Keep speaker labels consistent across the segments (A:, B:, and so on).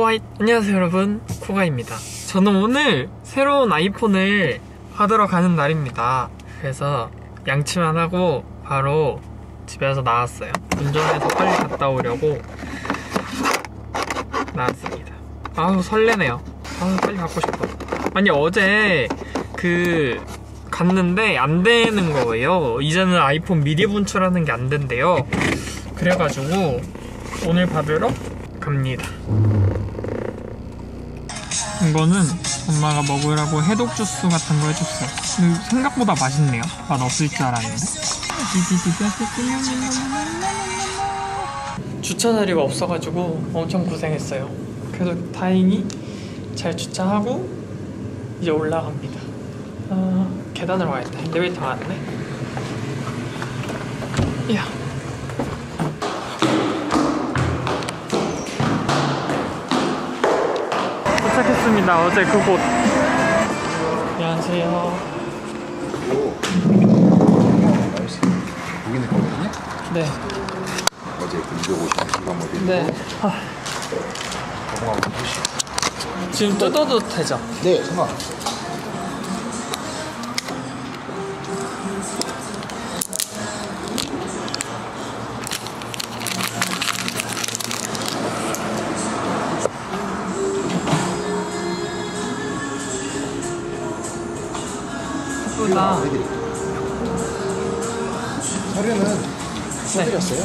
A: 코아이 안녕하세요 여러분. 코가입니다. 저는 오늘 새로운 아이폰을 하러 가는 날입니다. 그래서 양치만 하고 바로 집에서 나왔어요. 운전해서 빨리 갔다 오려고 나왔습니다. 아우 설레네요. 아우 빨리 갖고 싶어. 아니 어제 그 갔는데 안 되는 거예요. 이제는 아이폰 미리 분출하는 게 안 된대요. 그래가지고 오늘 받으러 갑니다 이거는 엄마가 먹으라고 해독 주스 같은 거 해줬어요. 근데 생각보다 맛있네요. 맛 없을 줄 알았는데. 주차 자리가 없어가지고 엄청 고생했어요. 그래도 다행히 잘 주차하고 이제 올라갑니다. 아, 계단으로 가야겠다. 엘리베이터 왔네. 이야. 도착했습니다. 어제 그곳. 안녕하세요.
B: 여기는 거거든요.
A: 네.
B: 어제 그 250가 모델.
A: 네. 아. 지금 뜯어도 되죠?
B: 네, 상관.
A: 예쁘다.
B: 서류는
A: 네.
B: 써드렸어요.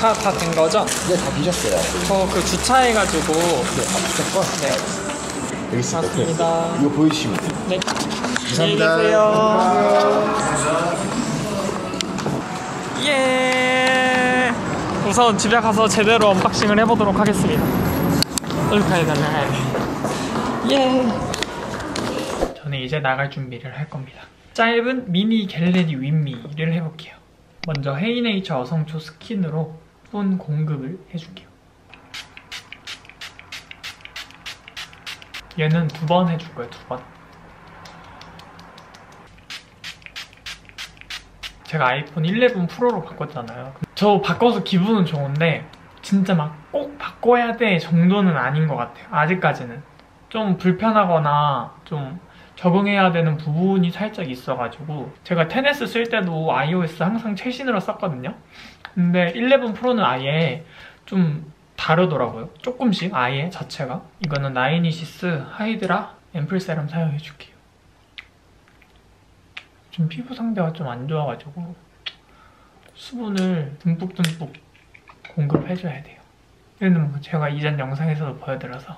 A: 다 다 된 거죠?
B: 네, 다 비셨어요.
A: 저 그 주차해가지고
B: 네, 다 비셨고.
A: 네.
B: 여기 있습니다.
A: 맞습니다.
B: 이거 보여주시면 돼요.
A: 네. 안녕히 계세요. 예. 우선 집에 가서 제대로 unboxing을 해보도록 하겠습니다. 여기 가야 돼. 예. 저는 이제 나갈 준비를 할 겁니다. 짧은 미니 get ready with me를 해볼게요. 먼저 헤이네이처 어성초 스킨으로 톤 공급을 해줄게요. 얘는 두 번 해줄 거예요, 두 번. 제가 아이폰 11 프로로 바꿨잖아요. 저 바꿔서 기분은 좋은데 진짜 막 꼭 바꿔야 돼 정도는 아닌 것 같아요. 아직까지는 좀 불편하거나 좀 적응해야 되는 부분이 살짝 있어가지고 제가 10S 쓸 때도 iOS 항상 최신으로 썼거든요. 근데 11 프로는 아예 좀 다르더라고요. 조금씩 아예 자체가. 이거는 나인위시스 하이드라 앰플 세럼 사용해줄게요. 지금 피부 상태가 좀 안 좋아가지고 수분을 듬뿍듬뿍 공급해줘야 돼요. 얘는 뭐 제가 이전 영상에서도 보여드려서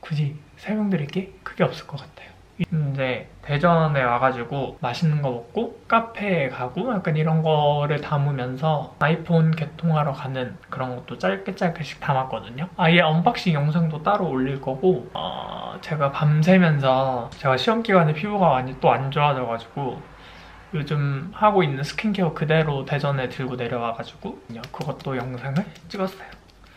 A: 굳이 설명드릴 게 크게 없을 것 같아요. 근데 대전에 와가지고 맛있는 거 먹고 카페에 가고 약간 이런 거를 담으면서 아이폰 개통하러 가는 그런 것도 짧게 짧게씩 담았거든요. 아예 unboxing 영상도 따로 올릴 거고 어, 제가 밤새면서 제가 시험 기간에 피부가 많이 또 안 좋아져가지고 요즘 하고 있는 스킨케어 그대로 대전에 들고 내려와가지고 그것도 영상을 찍었어요.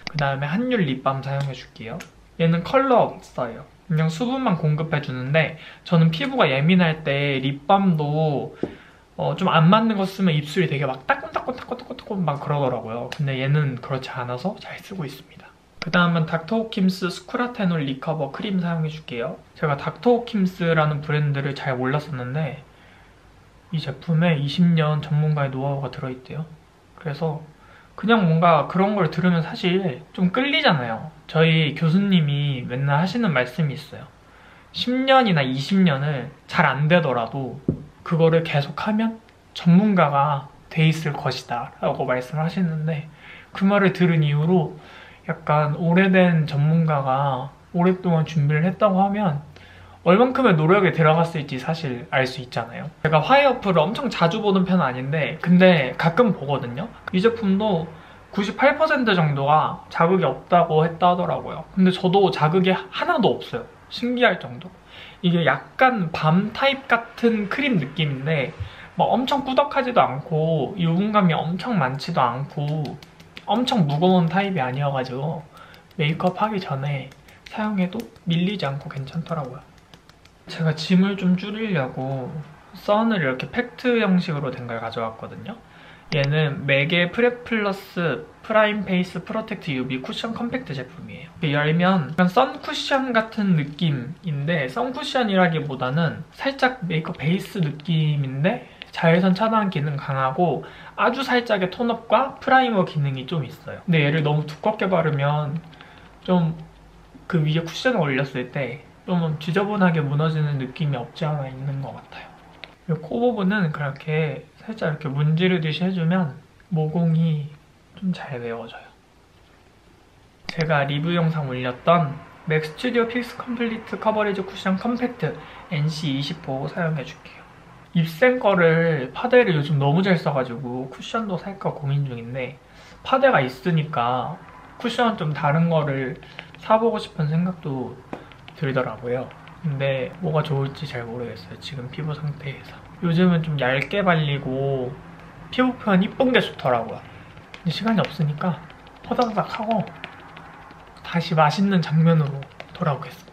A: 그 다음에 한율 립밤 사용해줄게요. 얘는 컬러 없어요. 그냥 수분만 공급해주는데 저는 피부가 예민할 때 립밤도 어, 좀 안 맞는 거 쓰면 입술이 되게 막 따끔따끔따끔따끔 막 그러더라고요. 근데 얘는 그렇지 않아서 잘 쓰고 있습니다. 그 다음은 닥터호킴스 스쿠라테놀 리커버 크림 사용해줄게요. 제가 닥터호킴스라는 브랜드를 잘 몰랐었는데 이 제품에 20년 전문가의 노하우가 들어있대요. 그래서 그냥 뭔가 그런 걸 들으면 사실 좀 끌리잖아요. 저희 교수님이 맨날 하시는 말씀이 있어요. 10년이나 20년을 잘 안 되더라도 그거를 계속하면 전문가가 돼 있을 것이다 라고 말씀을 하시는데 그 말을 들은 이후로 약간 오래된 전문가가 오랫동안 준비를 했다고 하면 얼만큼의 노력이 들어갔을지 사실 알 수 있잖아요. 제가 화해 어플을 엄청 자주 보는 편은 아닌데 근데 가끔 보거든요. 이 제품도 98% 정도가 자극이 없다고 했다 하더라고요. 근데 저도 자극이 하나도 없어요. 신기할 정도. 이게 약간 balm 타입 같은 크림 느낌인데 막 엄청 꾸덕하지도 않고 유분감이 엄청 많지도 않고 엄청 무거운 타입이 아니어가지고 메이크업 하기 전에 사용해도 밀리지 않고 괜찮더라고요. 제가 짐을 좀 줄이려고 sun을 이렇게 팩트 형식으로 된 걸 가져왔거든요. 얘는 맥의 프렙 플러스 프라임 페이스 프로텍트 UV 쿠션 컴팩트 제품이에요. 열면 sun 쿠션 같은 느낌인데 sun 쿠션이라기보다는 살짝 메이크업 베이스 느낌인데 자외선 차단 기능 강하고 아주 살짝의 tone-up과 프라이머 기능이 좀 있어요. 근데 얘를 너무 두껍게 바르면 좀 그 위에 쿠션을 올렸을 때 좀 지저분하게 무너지는 느낌이 없지 않아 있는 것 같아요. 이 코 부분은 그렇게 살짝 이렇게 문지르듯이 해주면 모공이 좀 잘 메워져요. 제가 리뷰 영상 올렸던 맥 스튜디오 픽스 컴플리트 커버리지 쿠션 컴팩트 NC25 사용해줄게요. 입생 거를 파데를 요즘 너무 잘 써가지고 쿠션도 살까 고민 중인데 파데가 있으니까 쿠션은 좀 다른 거를 사보고 싶은 생각도 들더라고요. 근데 뭐가 좋을지 잘 모르겠어요. 지금 피부 상태에서. 요즘은 좀 얇게 발리고 피부 표현 이쁜 게 좋더라고요. 시간이 없으니까 호다닥 하고 다시 맛있는 장면으로 돌아오겠습니다.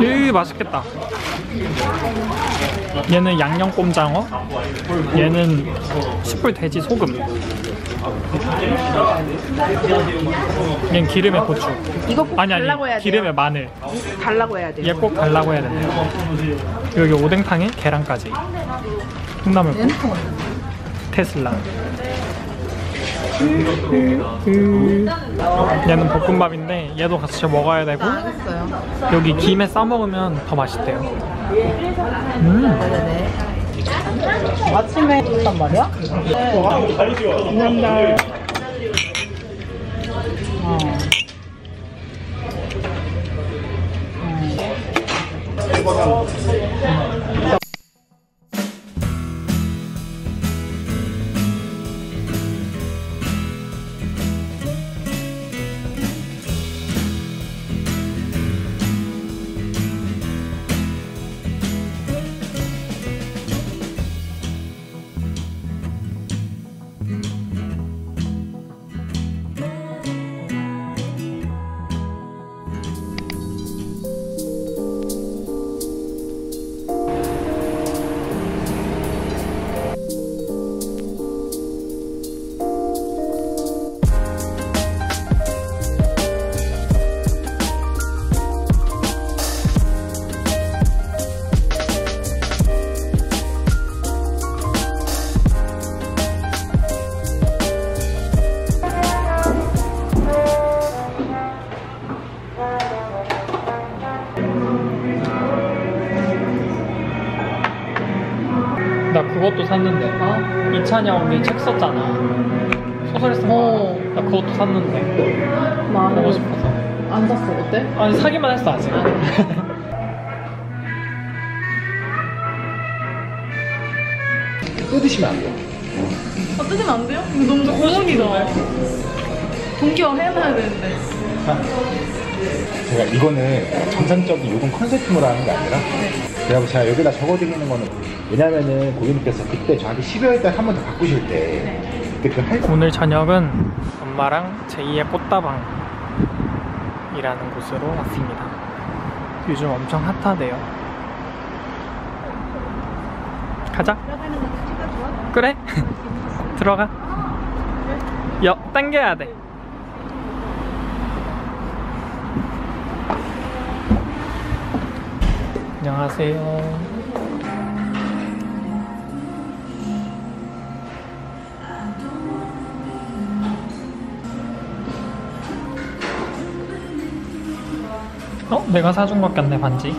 A: 으 맛있겠다. 얘는 양념 꼼장어, 얘는 숯불 돼지 소금, 얘는 기름에 고추.
C: 이거 꼭
A: 아니
C: 달라고 해야
A: 아니
C: 돼요.
A: 기름에 마늘.
C: 달라고 해야 돼요.
A: 얘 꼭 달라고 해야 된대요. 여기 오뎅탕에 계란까지. 콩나물 국. 테슬라. 얘는 볶음밥인데 얘도 같이 먹어야 되고. 여기 김에 싸 먹으면 더 맛있대요. 음.
C: 아침에 했단 말이야? 감사합니다. 어.
A: 나 이찬영 우리 책 썼잖아. 소설 쓴 거.
C: 어.
A: 나 그것도 샀는데.
C: 나
A: 보고 싶어서.
C: 안 샀어. 어때?
A: 아니 사기만 했어 아직.
B: 뜯으시면 안 돼요.
C: 아, 뜯으면 안 돼요? 이거 너무 고문이다. 동기화 해놔야 되는데.
B: 제가 이거는 정상적인 요금 컨셉팅으로 하는 게 아니라 그래서 제가 여기다 적어드리는 거는 왜냐면은 고객님께서 그때 저한테 12월 달한번 더 바꾸실 때 그때 그 할.
A: 오늘 저녁은 엄마랑 제2의 꽃다방이라는 곳으로 왔습니다. 요즘 엄청 핫하대요. 가자. 그래? 들어가. 여, 당겨야 돼. 안녕하세요. 어? 내가 사준 것 같네 반지